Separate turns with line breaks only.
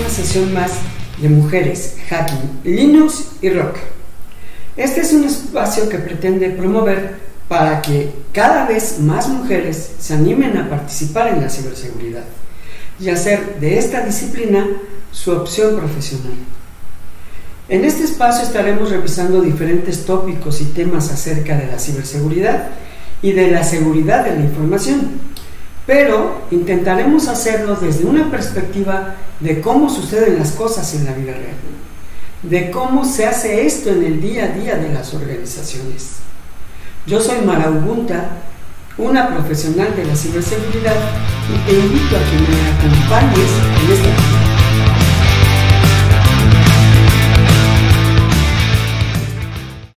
una sesión más de mujeres, hacking, Linux y rock. Este es un espacio que pretende promover para que cada vez más mujeres se animen a participar en la ciberseguridad y hacer de esta disciplina su opción profesional. En este espacio estaremos revisando diferentes tópicos y temas acerca de la ciberseguridad y de la seguridad de la información, pero intentaremos hacerlo desde una perspectiva de cómo suceden las cosas en la vida real, de cómo se hace esto en el día a día de las organizaciones. Yo soy Mara Ubunta, una profesional de la ciberseguridad, y te invito a que me acompañes